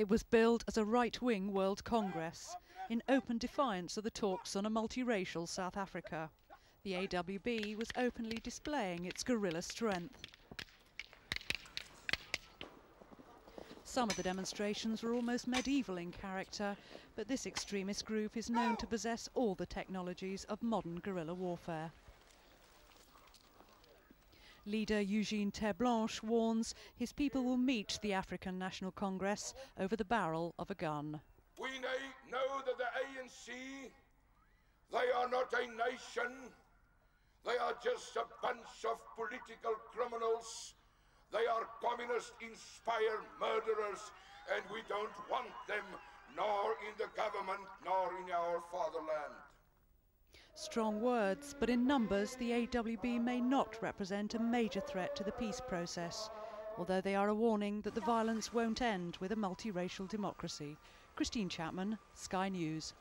It was billed as a right-wing World Congress, in open defiance of the talks on a multiracial South Africa. The AWB was openly displaying its guerrilla strength. Some of the demonstrations were almost medieval in character, but this extremist group is known to possess all the technologies of modern guerrilla warfare. Leader Eugene Terreblanche warns his people will meet the African National Congress over the barrel of a gun. We know that the ANC, they are not a nation, they are just a bunch of political criminals. They are communist-inspired murderers, and we don't want them, nor in the government, nor in our fatherland. Strong words, but in numbers, the AWB may not represent a major threat to the peace process, although they are a warning that the violence won't end with a multiracial democracy. Christine Chapman, Sky News.